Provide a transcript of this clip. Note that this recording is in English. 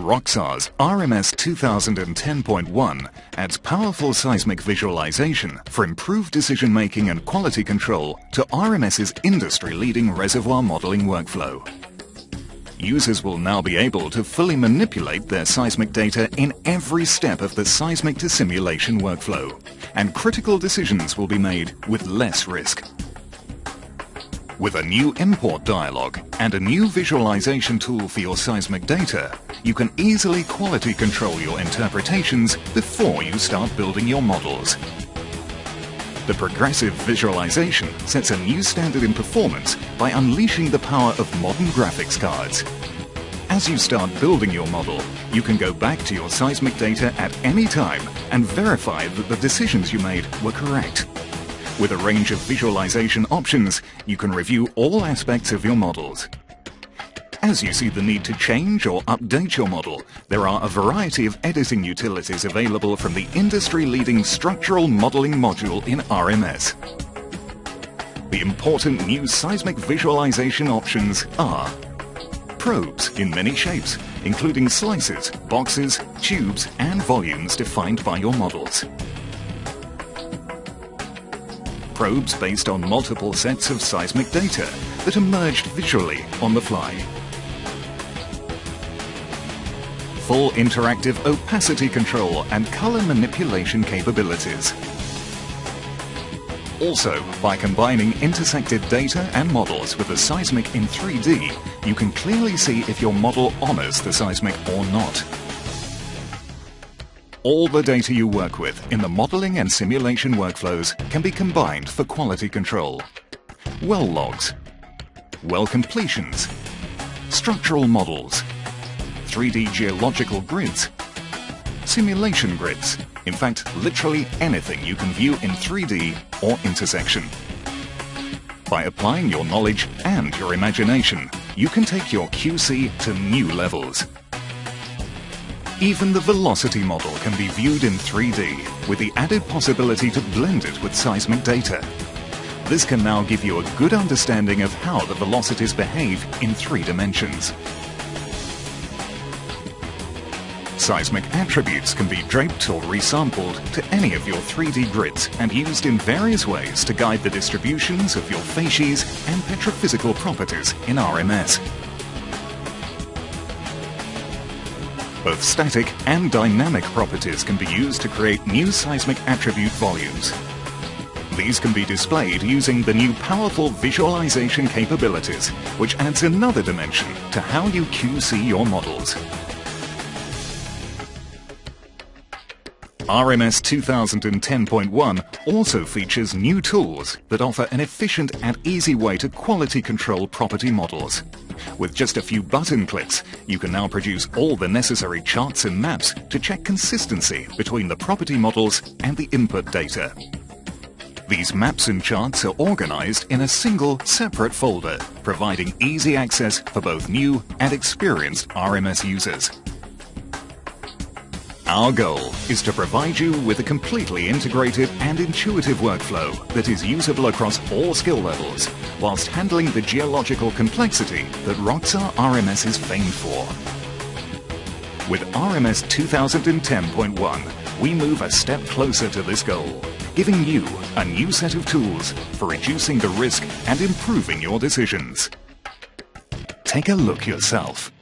Roxar's RMS 2010.1 adds powerful seismic visualization for improved decision making and quality control to RMS's industry-leading reservoir modeling workflow. Users will now be able to fully manipulate their seismic data in every step of the seismic to simulation workflow, and critical decisions will be made with less risk. With a new import dialog and a new visualization tool for your seismic data, you can easily quality control your interpretations before you start building your models. The progressive visualization sets a new standard in performance by unleashing the power of modern graphics cards. As you start building your model, you can go back to your seismic data at any time and verify that the decisions you made were correct. With a range of visualization options, you can review all aspects of your models. As you see the need to change or update your model, there are a variety of editing utilities available from the industry-leading structural modeling module in RMS. The important new seismic visualization options are probes in many shapes, including slices, boxes, tubes and volumes defined by your models probes based on multiple sets of seismic data that emerged visually on the fly. Full interactive opacity control and color manipulation capabilities. Also, by combining intersected data and models with the seismic in 3D, you can clearly see if your model honors the seismic or not all the data you work with in the modeling and simulation workflows can be combined for quality control. Well logs, well completions, structural models, 3D geological grids, simulation grids, in fact literally anything you can view in 3D or intersection. By applying your knowledge and your imagination, you can take your QC to new levels. Even the velocity model can be viewed in 3D with the added possibility to blend it with seismic data. This can now give you a good understanding of how the velocities behave in three dimensions. Seismic attributes can be draped or resampled to any of your 3D grids and used in various ways to guide the distributions of your facies and petrophysical properties in RMS. Both static and dynamic properties can be used to create new seismic attribute volumes. These can be displayed using the new powerful visualization capabilities, which adds another dimension to how you QC your models. RMS 2010.1 also features new tools that offer an efficient and easy way to quality control property models. With just a few button clicks, you can now produce all the necessary charts and maps to check consistency between the property models and the input data. These maps and charts are organized in a single, separate folder, providing easy access for both new and experienced RMS users. Our goal is to provide you with a completely integrated and intuitive workflow that is usable across all skill levels, whilst handling the geological complexity that Roxar RMS is famed for. With RMS 2010.1, we move a step closer to this goal, giving you a new set of tools for reducing the risk and improving your decisions. Take a look yourself.